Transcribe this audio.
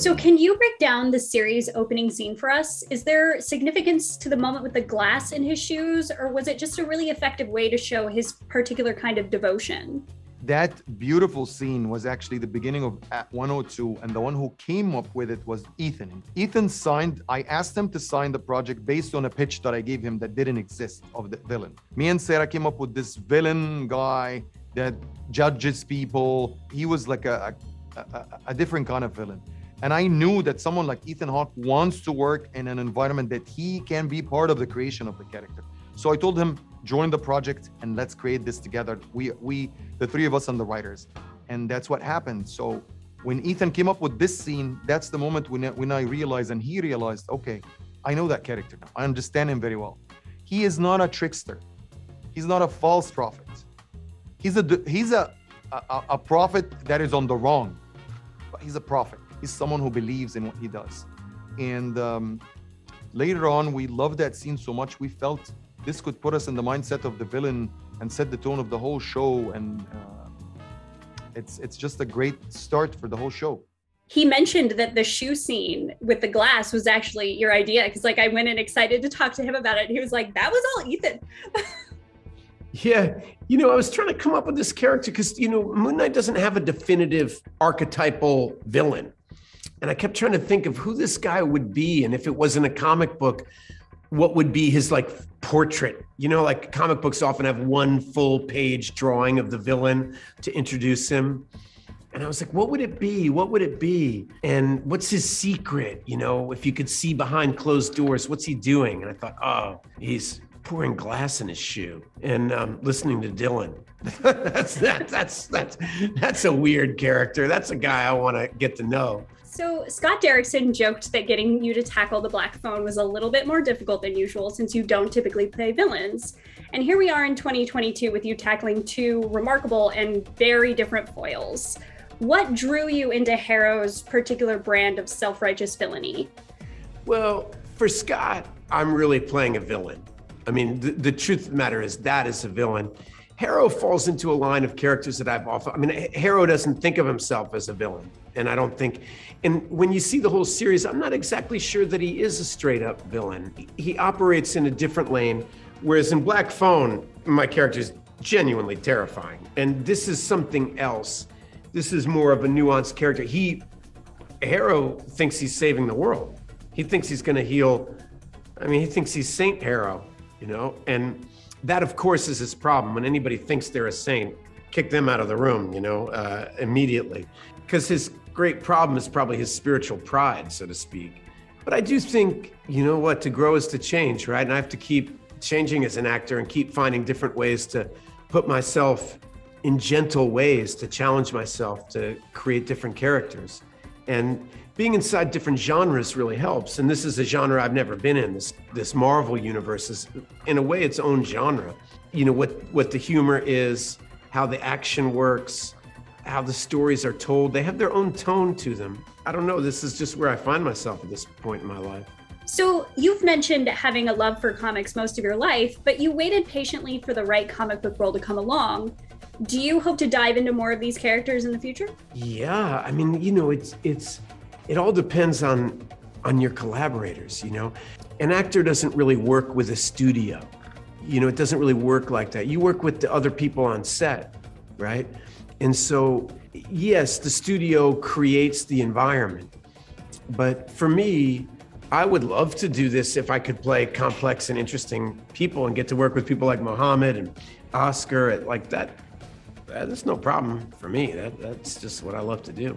So, can you break down the series opening scene for us? Is there significance to the moment with the glass in his shoes, or was it just a really effective way to show his particular kind of devotion? That beautiful scene was actually the beginning of Act 102, and the one who came up with it was Ethan. Ethan signed, I asked him to sign the project based on a pitch that I gave him that didn't exist of the villain. Me and Sarah came up with this villain guy that judges people. He was like a, a, a different kind of villain. And I knew that someone like Ethan Hawke wants to work in an environment that he can be part of the creation of the character. So I told him, join the project and let's create this together. We, we, the three of us and the writers. And that's what happened. So when Ethan came up with this scene, that's the moment when, when I realized and he realized, okay, I know that character now. I understand him very well. He is not a trickster. He's not a false prophet. He's a he's a, a, a prophet that is on the wrong, but he's a prophet. He's someone who believes in what he does. And um, later on, we loved that scene so much we felt this could put us in the mindset of the villain and set the tone of the whole show. And uh, it's it's just a great start for the whole show. He mentioned that the shoe scene with the glass was actually your idea because, like, I went in excited to talk to him about it. he was like, "That was all Ethan." Yeah, you know, I was trying to come up with this character because you know Moon Knight doesn't have a definitive archetypal villain, and I kept trying to think of who this guy would be, and if it wasn't a comic book, what would be his like portrait? You know, like comic books often have one full page drawing of the villain to introduce him. And I was like, what would it be? What would it be? And what's his secret? You know, if you could see behind closed doors, what's he doing? And I thought, oh, he's pouring glass in his shoe and um, listening to Dylan. that's that, that's that's that's a weird character. That's a guy I want to get to know. So Scott Derrickson joked that getting you to tackle the Black Phone was a little bit more difficult than usual since you don't typically play villains. And here we are in 2022 with you tackling two remarkable and very different foils. What drew you into Harrow's particular brand of self-righteous villainy? Well, for Scott, I'm really playing a villain. I mean, the, the truth of the matter is that is a villain. Harrow falls into a line of characters that I've often, I mean, Harrow doesn't think of himself as a villain. And I don't think, and when you see the whole series, I'm not exactly sure that he is a straight up villain. He operates in a different lane, whereas in Black Phone, my character is genuinely terrifying. And this is something else. This is more of a nuanced character. He, Harrow thinks he's saving the world. He thinks he's going to heal. I mean, he thinks he's Saint Harrow you know? And that, of course, is his problem. When anybody thinks they're a saint, kick them out of the room, you know, uh, immediately. Because his great problem is probably his spiritual pride, so to speak. But I do think, you know what, to grow is to change, right? And I have to keep changing as an actor and keep finding different ways to put myself in gentle ways to challenge myself to create different characters. And being inside different genres really helps. And this is a genre I've never been in. This this Marvel universe is in a way its own genre. You know what what the humor is, how the action works, how the stories are told. They have their own tone to them. I don't know, this is just where I find myself at this point in my life. So, you've mentioned having a love for comics most of your life, but you waited patiently for the right comic book role to come along. Do you hope to dive into more of these characters in the future? Yeah, I mean, you know, it's it's it all depends on on your collaborators you know? An actor doesn't really work with a studio. You know it doesn't really work like that. You work with the other people on set right? And so yes the studio creates the environment. But for me i would love to do this if i could play complex and interesting people and get to work with people like mohamed and oscar and like that that's no problem for me. That, that's just what i love to do